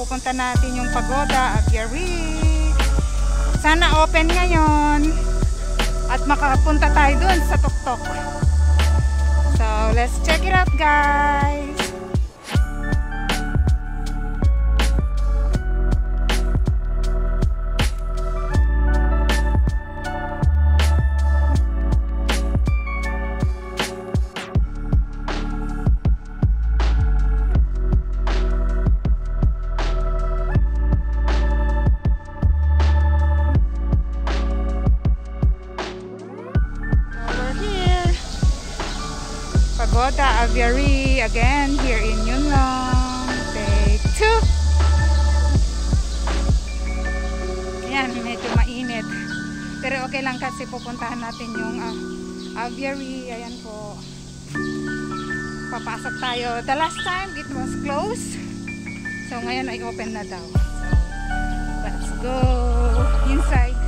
pupunta natin yung Pagoda Aviary. Sana open ngayon. At makapunta tayo dun sa tuktok. So, let's check it out guys. Pagoda Aviary again here in Yunlong. Take two. Yan, medyo mainit. Pero okay lang kasi pupuntahan natin yung ah, aviary. Ayan po. Papasok tayo. The last time it was closed. So ngayon ay open na daw. So let's go inside.